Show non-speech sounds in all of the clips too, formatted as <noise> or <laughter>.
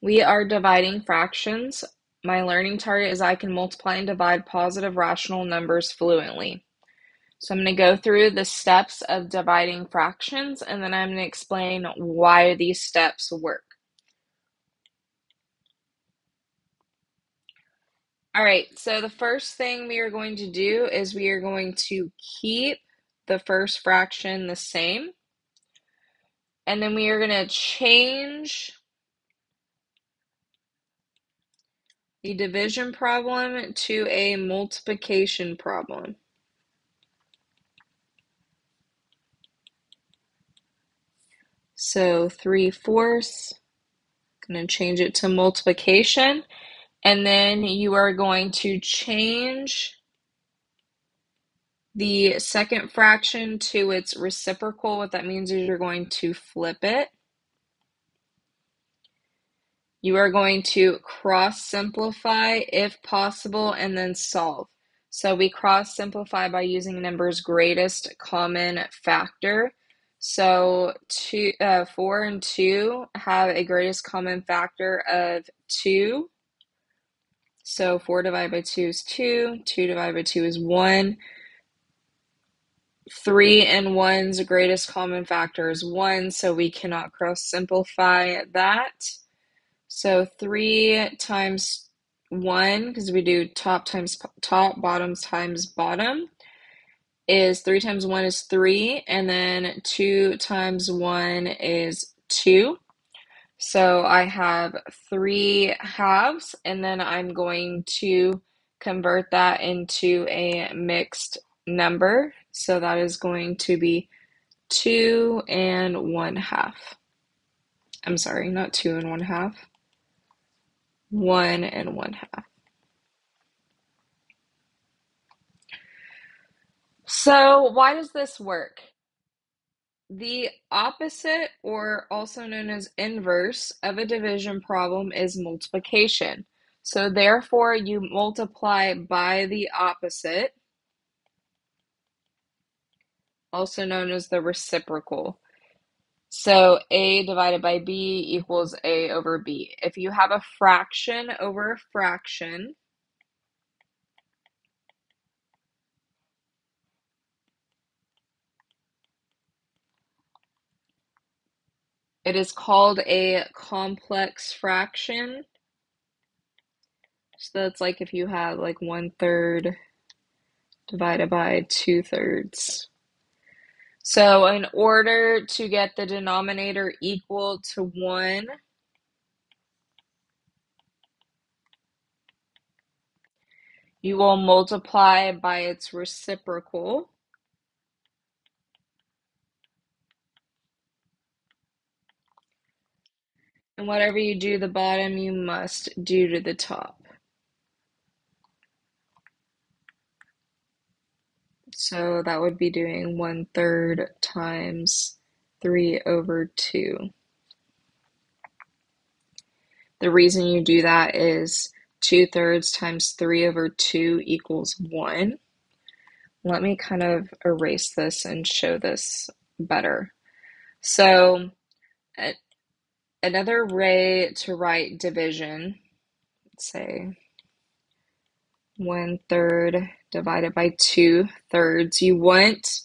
We are dividing fractions. My learning target is I can multiply and divide positive rational numbers fluently. So I'm going to go through the steps of dividing fractions and then I'm going to explain why these steps work. All right, so the first thing we are going to do is we are going to keep the first fraction the same. And then we are going to change the division problem to a multiplication problem. So 3 fourths, going to change it to multiplication. And then you are going to change the second fraction to its reciprocal. What that means is you're going to flip it. You are going to cross simplify if possible and then solve. So we cross simplify by using numbers greatest common factor. So two, uh, 4 and 2 have a greatest common factor of 2. So 4 divided by 2 is 2, 2 divided by 2 is 1. 3 and 1's greatest common factor is 1, so we cannot cross simplify that. So 3 times 1, because we do top times top, bottoms times bottom, is 3 times 1 is 3, and then 2 times 1 is 2. So I have 3 halves, and then I'm going to convert that into a mixed number. So that is going to be 2 and 1 half. I'm sorry, not 2 and 1 half. 1 and 1 half. So, why does this work? The opposite, or also known as inverse, of a division problem is multiplication. So, therefore, you multiply by the opposite, also known as the reciprocal. So, A divided by B equals A over B. If you have a fraction over a fraction, It is called a complex fraction. So that's like if you have like one third divided by two thirds. So in order to get the denominator equal to one, you will multiply by its reciprocal. And whatever you do the bottom, you must do to the top. So that would be doing one third times three over two. The reason you do that is two thirds times three over two equals one. Let me kind of erase this and show this better. So another way to write division, let's say one third divided by two thirds, you want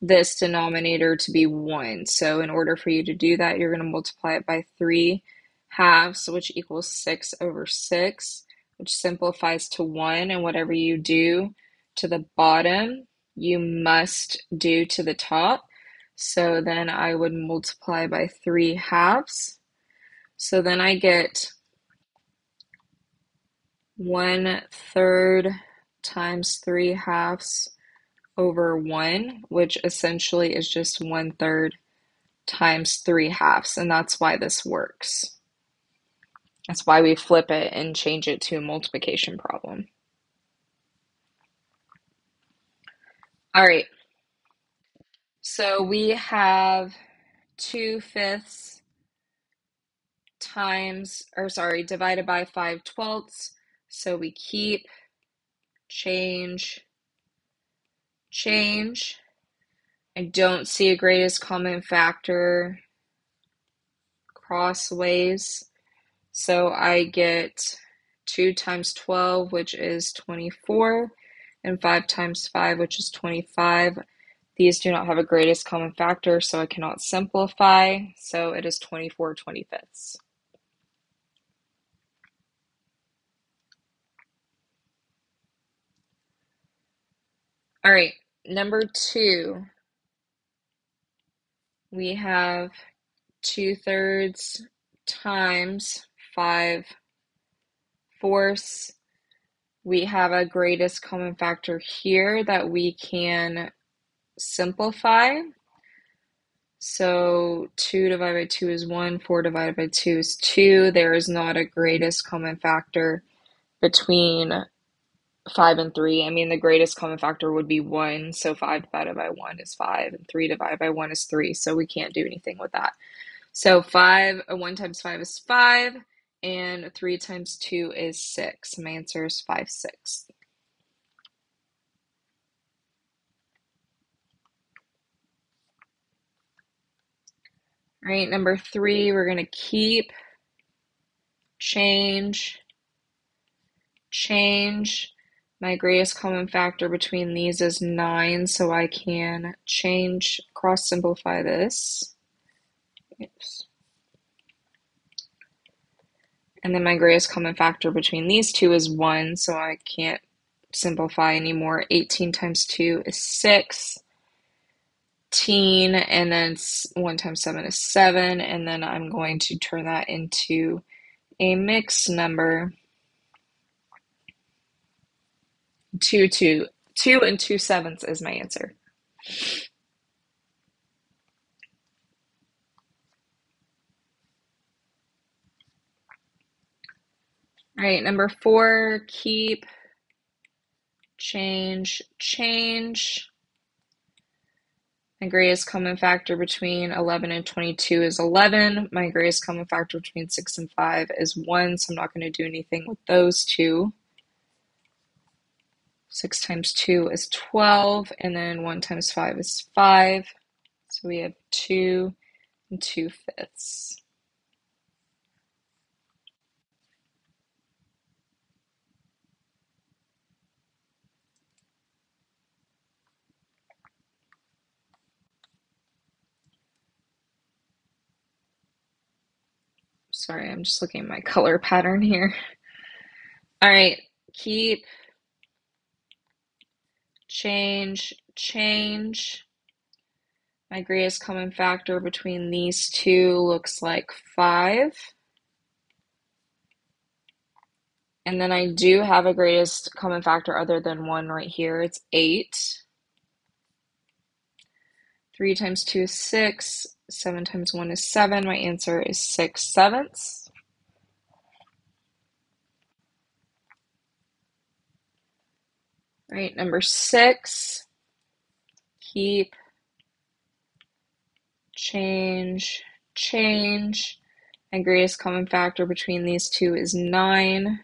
this denominator to be one. So in order for you to do that, you're going to multiply it by three halves, which equals six over six, which simplifies to one. And whatever you do to the bottom, you must do to the top. So then I would multiply by three halves so then I get one third times three halves over one, which essentially is just one third times three halves. And that's why this works. That's why we flip it and change it to a multiplication problem. All right. So we have two fifths times, or sorry, divided by 5 twelfths. So we keep, change, change. I don't see a greatest common factor crossways. So I get 2 times 12, which is 24, and 5 times 5, which is 25. These do not have a greatest common factor, so I cannot simplify. So it is 24 25ths. All right, number two, we have two thirds times five fourths. We have a greatest common factor here that we can simplify. So 2 divided by 2 is 1, 4 divided by 2 is 2. There is not a greatest common factor between 5 and 3. I mean, the greatest common factor would be 1, so 5 divided by 1 is 5, and 3 divided by 1 is 3, so we can't do anything with that. So 5, uh, 1 times 5 is 5, and 3 times 2 is 6. My answer is 5 six. All right, number three, we're going to keep, change, change. My greatest common factor between these is 9, so I can change, cross simplify this. Oops. And then my greatest common factor between these two is 1, so I can't simplify anymore. 18 times 2 is 6 and then 1 times 7 is 7 and then I'm going to turn that into a mixed number 2 2 2 and 2 sevenths is my answer all right number 4 keep change change my greatest common factor between 11 and 22 is 11. My greatest common factor between 6 and 5 is 1, so I'm not going to do anything with those two. 6 times 2 is 12, and then 1 times 5 is 5. So we have 2 and 2 fifths. Sorry, I'm just looking at my <laughs> color pattern here. All right, keep, change, change. My greatest common factor between these two looks like 5. And then I do have a greatest common factor other than 1 right here. It's 8. 3 times 2 is 6. 7 times 1 is 7. My answer is 6 sevenths. Right, number 6. Keep, change, change. And greatest common factor between these two is 9.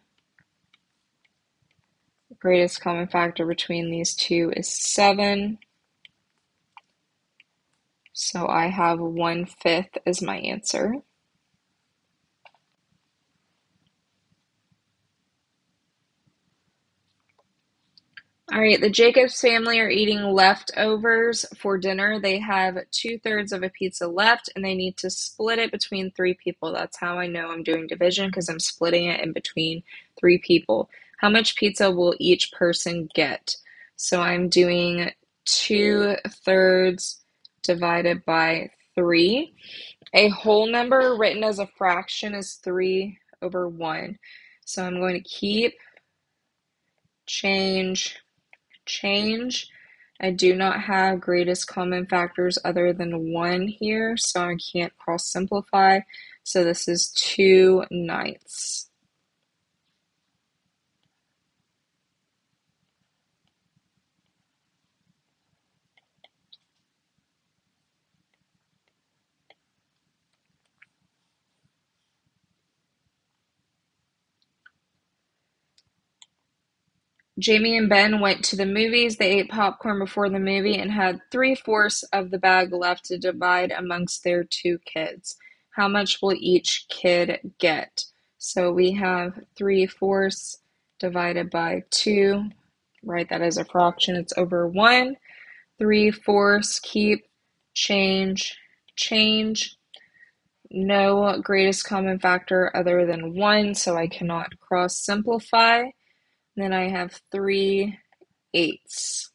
The greatest common factor between these two is 7. So I have one fifth as my answer. All right, the Jacobs family are eating leftovers for dinner. They have two thirds of a pizza left and they need to split it between three people. That's how I know I'm doing division because I'm splitting it in between three people. How much pizza will each person get? So I'm doing two thirds divided by 3. A whole number written as a fraction is 3 over 1. So I'm going to keep, change, change. I do not have greatest common factors other than 1 here, so I can't cross simplify. So this is 2 ninths. Jamie and Ben went to the movies. They ate popcorn before the movie and had three-fourths of the bag left to divide amongst their two kids. How much will each kid get? So we have 3 fourths divided by 2. Write that as a fraction. It's over 1. 3 fourths, keep, change, change. No greatest common factor other than 1, so I cannot cross simplify. Then I have 3 eighths.